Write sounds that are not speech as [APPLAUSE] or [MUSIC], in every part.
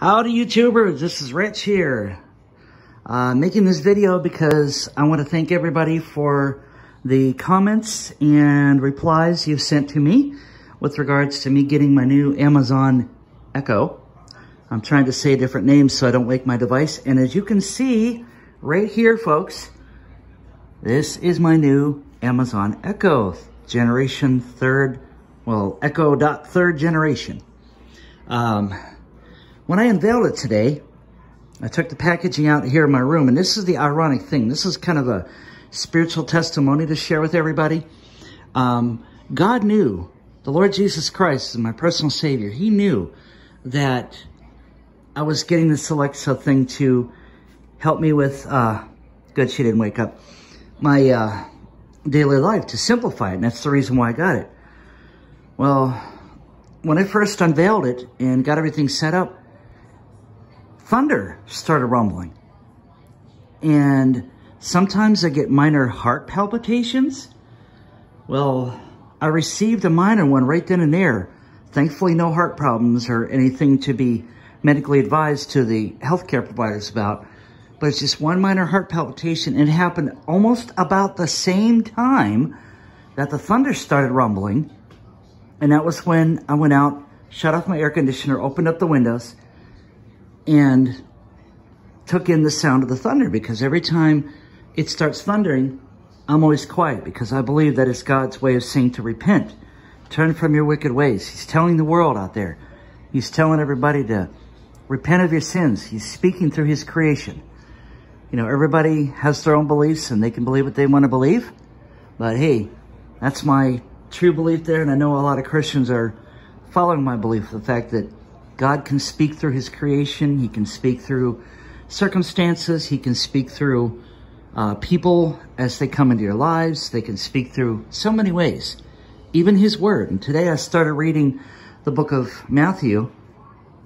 Howdy YouTubers, this is Rich here. Uh, making this video because I want to thank everybody for the comments and replies you've sent to me with regards to me getting my new Amazon Echo. I'm trying to say different names so I don't wake my device. And as you can see right here, folks, this is my new Amazon Echo generation third, well, Echo dot third generation. Um, when I unveiled it today, I took the packaging out here in my room, and this is the ironic thing. This is kind of a spiritual testimony to share with everybody. Um, God knew, the Lord Jesus Christ is my personal Savior. He knew that I was getting this Alexa thing to help me with, uh, good, she didn't wake up, my uh, daily life, to simplify it, and that's the reason why I got it. Well, when I first unveiled it and got everything set up, thunder started rumbling. And sometimes I get minor heart palpitations. Well, I received a minor one right then and there. Thankfully, no heart problems or anything to be medically advised to the healthcare providers about. But it's just one minor heart palpitation. It happened almost about the same time that the thunder started rumbling. And that was when I went out, shut off my air conditioner, opened up the windows, and took in the sound of the thunder because every time it starts thundering, I'm always quiet because I believe that it's God's way of saying to repent. Turn from your wicked ways. He's telling the world out there. He's telling everybody to repent of your sins. He's speaking through his creation. You know, everybody has their own beliefs and they can believe what they want to believe. But hey, that's my true belief there. And I know a lot of Christians are following my belief, the fact that God can speak through his creation. He can speak through circumstances. He can speak through uh, people as they come into your lives. They can speak through so many ways, even his word. And today I started reading the book of Matthew,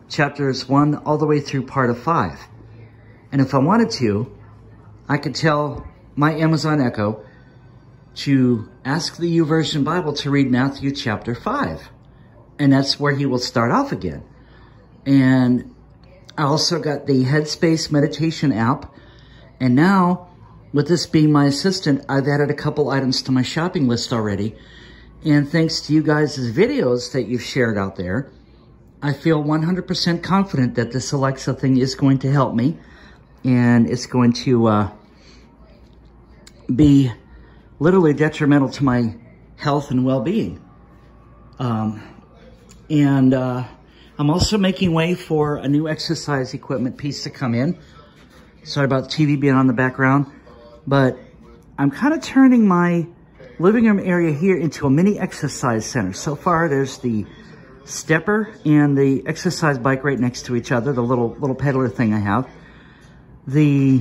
chapters 1 all the way through part of 5. And if I wanted to, I could tell my Amazon Echo to ask the YouVersion Bible to read Matthew chapter 5. And that's where he will start off again. And I also got the Headspace meditation app. And now, with this being my assistant, I've added a couple items to my shopping list already. And thanks to you guys' videos that you've shared out there, I feel 100% confident that this Alexa thing is going to help me. And it's going to uh, be literally detrimental to my health and well-being. Um, and... Uh, I'm also making way for a new exercise equipment piece to come in. Sorry about the TV being on the background, but I'm kind of turning my living room area here into a mini exercise center. So far, there's the stepper and the exercise bike right next to each other, the little little pedaler thing I have. The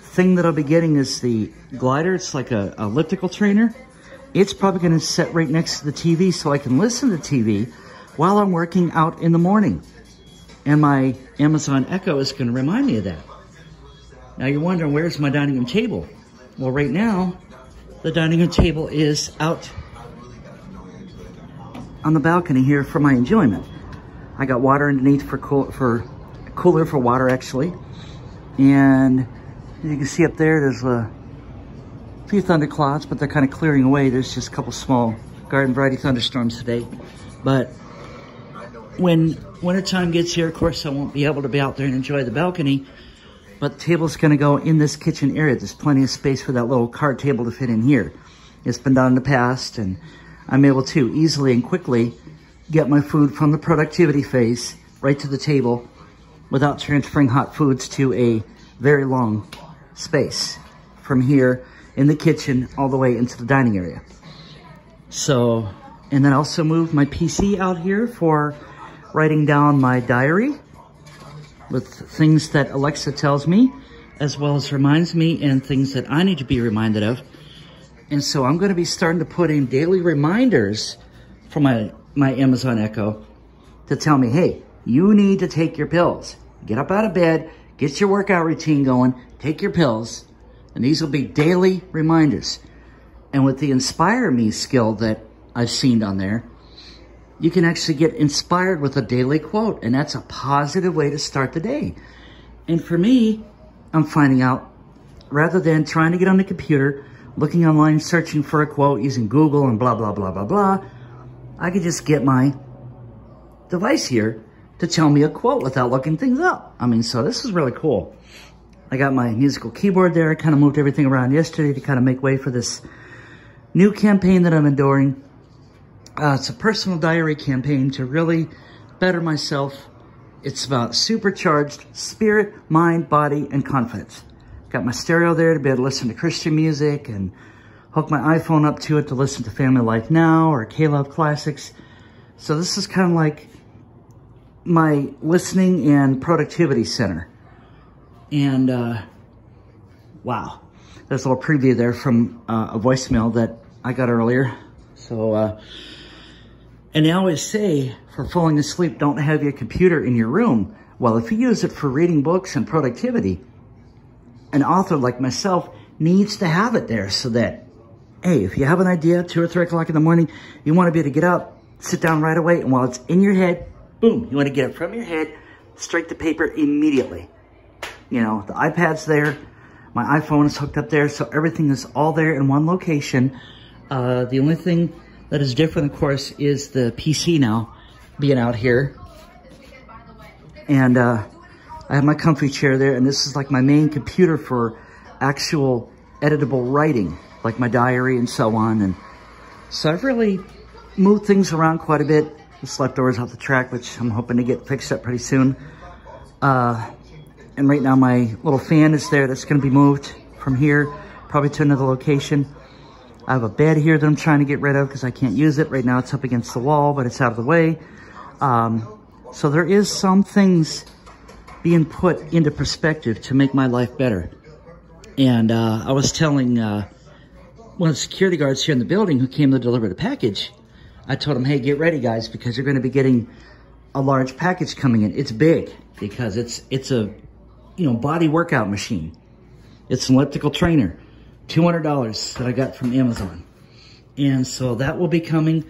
thing that I'll be getting is the glider. It's like a, a elliptical trainer. It's probably going to sit right next to the TV so I can listen to TV while I'm working out in the morning. And my Amazon Echo is going to remind me of that. Now you're wondering, where's my dining room table? Well, right now, the dining room table is out on the balcony here for my enjoyment. I got water underneath for, cool, for cooler for water, actually. And you can see up there, there's a few thunderclouds, but they're kind of clearing away. There's just a couple small garden variety thunderstorms today. But when wintertime gets here, of course, I won't be able to be out there and enjoy the balcony, but the table's gonna go in this kitchen area. There's plenty of space for that little card table to fit in here. It's been done in the past, and I'm able to easily and quickly get my food from the productivity phase right to the table without transferring hot foods to a very long space from here in the kitchen all the way into the dining area. So, and then also move my PC out here for writing down my diary with things that Alexa tells me, as well as reminds me and things that I need to be reminded of. And so I'm going to be starting to put in daily reminders for my, my Amazon Echo to tell me, hey, you need to take your pills. Get up out of bed, get your workout routine going, take your pills. And these will be daily reminders. And with the Inspire Me skill that I've seen on there, you can actually get inspired with a daily quote. And that's a positive way to start the day. And for me, I'm finding out rather than trying to get on the computer, looking online, searching for a quote using Google and blah, blah, blah, blah, blah, I could just get my device here to tell me a quote without looking things up. I mean, so this is really cool. I got my musical keyboard there. I kind of moved everything around yesterday to kind of make way for this new campaign that I'm enduring. Uh, it's a personal diary campaign to really better myself. It's about supercharged spirit, mind, body, and confidence. Got my stereo there to be able to listen to Christian music and hook my iPhone up to it to listen to Family Life Now or K-Love Classics. So this is kind of like my listening and productivity center. And, uh, wow. There's a little preview there from uh, a voicemail that I got earlier. So, uh, and they always say for falling asleep, don't have your computer in your room. Well, if you use it for reading books and productivity, an author like myself needs to have it there so that, hey, if you have an idea, two or three o'clock in the morning, you want to be able to get up, sit down right away, and while it's in your head, boom, you want to get it from your head straight to paper immediately. You know, the iPad's there, my iPhone is hooked up there, so everything is all there in one location. Uh, the only thing that is different, of course, is the PC now being out here. And uh, I have my comfy chair there, and this is like my main computer for actual editable writing, like my diary and so on. And so I've really moved things around quite a bit. The slot doors off the track, which I'm hoping to get fixed up pretty soon. Uh, and right now my little fan is there that's going to be moved from here, probably to another location. I have a bed here that I'm trying to get rid of because I can't use it. Right now it's up against the wall, but it's out of the way. Um, so there is some things being put into perspective to make my life better. And uh, I was telling uh, one of the security guards here in the building who came to deliver the package, I told him, hey, get ready, guys, because you're going to be getting a large package coming in. It's big because it's it's a you know body workout machine. It's an elliptical trainer. $200 that I got from Amazon. And so that will be coming.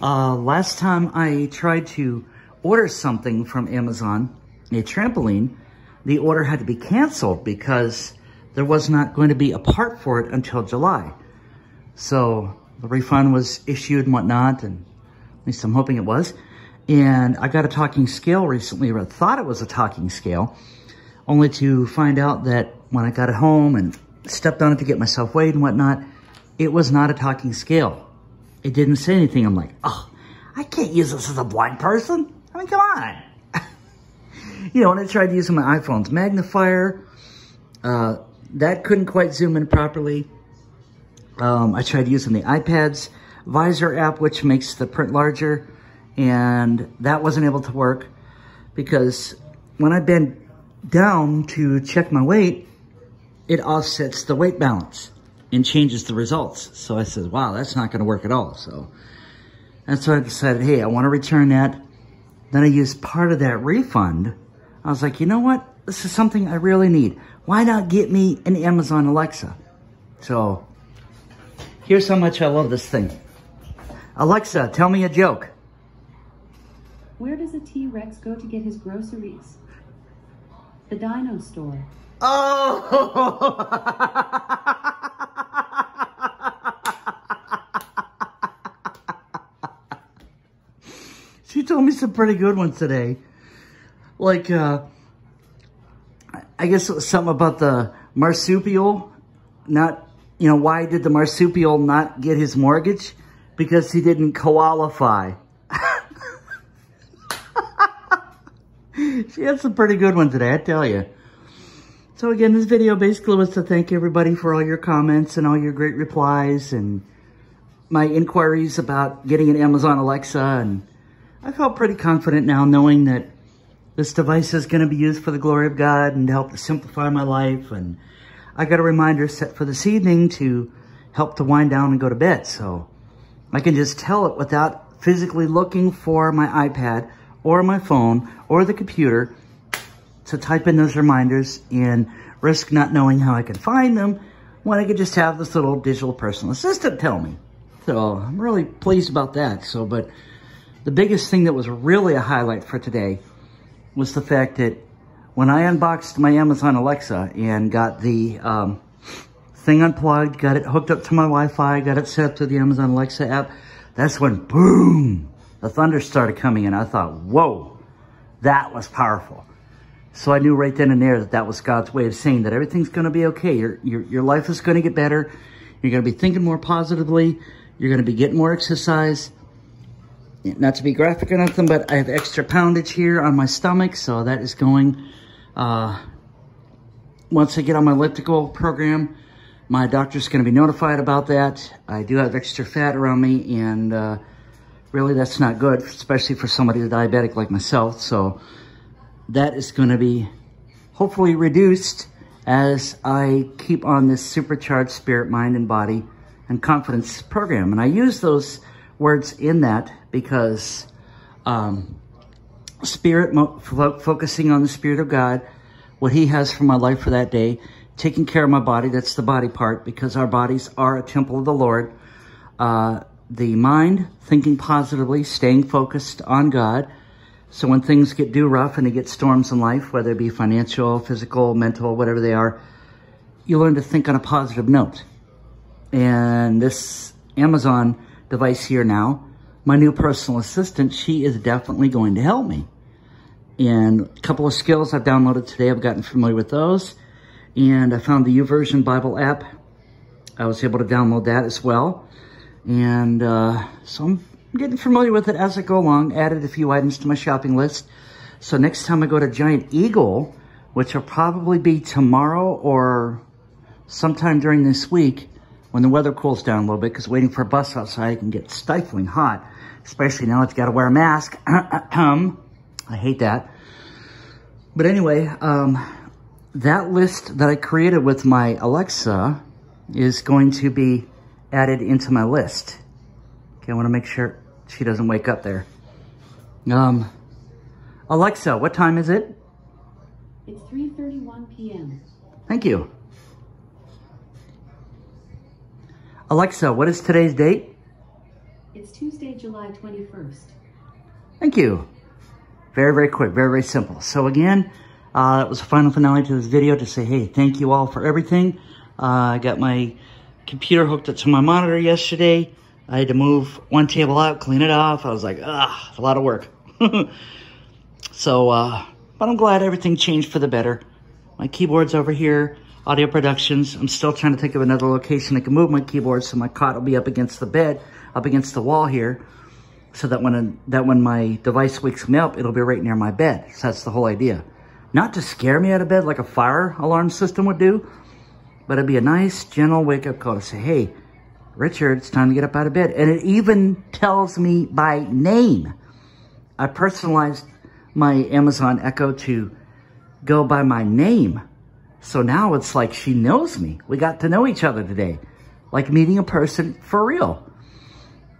Uh, last time I tried to order something from Amazon, a trampoline, the order had to be canceled because there was not going to be a part for it until July. So the refund was issued and whatnot, and at least I'm hoping it was. And I got a talking scale recently, or I thought it was a talking scale, only to find out that when I got it home and stepped on it to get myself weighed and whatnot. It was not a talking scale. It didn't say anything. I'm like, oh, I can't use this as a blind person. I mean, come on. [LAUGHS] you know, and I tried using my iPhone's magnifier. Uh, that couldn't quite zoom in properly. Um, I tried using the iPad's visor app, which makes the print larger, and that wasn't able to work because when I bent down to check my weight, it offsets the weight balance and changes the results. So I said, wow, that's not going to work at all. So that's why I decided, hey, I want to return that. Then I used part of that refund. I was like, you know what? This is something I really need. Why not get me an Amazon Alexa? So here's how much I love this thing. Alexa, tell me a joke. Where does a T-Rex go to get his groceries? The dino store. Oh! [LAUGHS] she told me some pretty good ones today. Like, uh, I guess it was something about the marsupial not, you know, why did the marsupial not get his mortgage? Because he didn't qualify. [LAUGHS] she had some pretty good ones today, I tell you. So again, this video basically was to thank everybody for all your comments and all your great replies and my inquiries about getting an Amazon Alexa. And I felt pretty confident now knowing that this device is going to be used for the glory of God and to help to simplify my life. And I got a reminder set for this evening to help to wind down and go to bed. So I can just tell it without physically looking for my iPad or my phone or the computer to type in those reminders and risk not knowing how I can find them when I could just have this little digital personal assistant tell me. So I'm really pleased about that. So, but the biggest thing that was really a highlight for today was the fact that when I unboxed my Amazon Alexa and got the um, thing unplugged, got it hooked up to my Wi-Fi, got it set up to the Amazon Alexa app, that's when boom, the thunder started coming in. I thought, whoa, that was powerful. So I knew right then and there that that was God's way of saying that everything's going to be okay. Your, your, your life is going to get better. You're going to be thinking more positively. You're going to be getting more exercise. Not to be graphic or nothing, but I have extra poundage here on my stomach. So that is going, uh, once I get on my elliptical program, my doctor's going to be notified about that. I do have extra fat around me and, uh, really that's not good, especially for somebody diabetic like myself. So, that is going to be hopefully reduced as I keep on this supercharged spirit, mind, and body and confidence program. And I use those words in that because um, spirit, fo focusing on the spirit of God, what he has for my life for that day, taking care of my body, that's the body part, because our bodies are a temple of the Lord. Uh, the mind, thinking positively, staying focused on God, so when things get do rough and you get storms in life, whether it be financial, physical, mental, whatever they are, you learn to think on a positive note. And this Amazon device here now, my new personal assistant, she is definitely going to help me. And a couple of skills I've downloaded today, I've gotten familiar with those. And I found the YouVersion Bible app. I was able to download that as well. And uh, so I'm I'm getting familiar with it as I go along, added a few items to my shopping list. So next time I go to Giant Eagle, which will probably be tomorrow or sometime during this week, when the weather cools down a little bit, because waiting for a bus outside can get stifling hot, especially now that you got to wear a mask. [CLEARS THROAT] I hate that. But anyway, um, that list that I created with my Alexa is going to be added into my list. Okay, I want to make sure she doesn't wake up there. Um, Alexa, what time is it? It's 3.31 p.m. Thank you. Alexa, what is today's date? It's Tuesday, July 21st. Thank you. Very, very quick, very, very simple. So again, uh, that was the final finale to this video to say, hey, thank you all for everything. Uh, I got my computer hooked up to my monitor yesterday. I had to move one table out, clean it off. I was like, ah, a lot of work. [LAUGHS] so, uh, but I'm glad everything changed for the better. My keyboard's over here, audio productions. I'm still trying to think of another location I can move my keyboard so my cot will be up against the bed, up against the wall here. So that when, that when my device wakes me up, it'll be right near my bed. So that's the whole idea. Not to scare me out of bed like a fire alarm system would do, but it'd be a nice, gentle wake-up call to say, hey, Richard, it's time to get up out of bed. And it even tells me by name. I personalized my Amazon Echo to go by my name. So now it's like she knows me. We got to know each other today. Like meeting a person for real.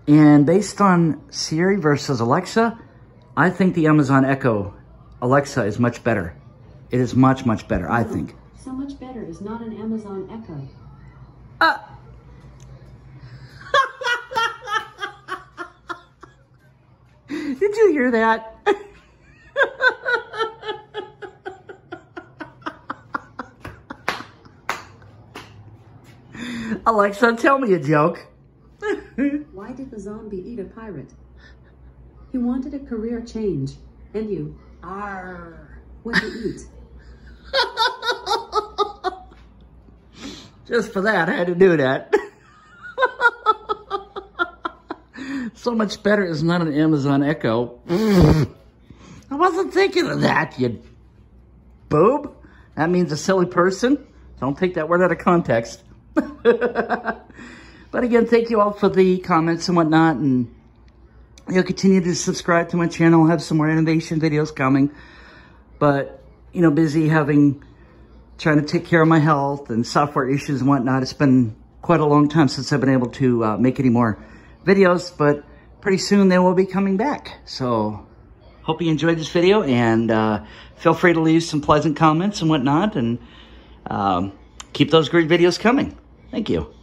And based on Siri versus Alexa, I think the Amazon Echo Alexa is much better. It is much, much better, I think. So much better is not an Amazon Echo. Uh, Did you hear that? Alexa, tell me a joke. Why did the zombie eat a pirate? He wanted a career change, and you, are what you eat. [LAUGHS] Just for that, I had to do that. So much better is not an Amazon Echo. [LAUGHS] I wasn't thinking of that, you boob. That means a silly person. Don't take that word out of context. [LAUGHS] but again, thank you all for the comments and whatnot. And you'll continue to subscribe to my channel. I'll have some more innovation videos coming. But, you know, busy having, trying to take care of my health and software issues and whatnot. It's been quite a long time since I've been able to uh, make any more videos. But pretty soon they will be coming back. So hope you enjoyed this video and uh, feel free to leave some pleasant comments and whatnot and um, keep those great videos coming. Thank you.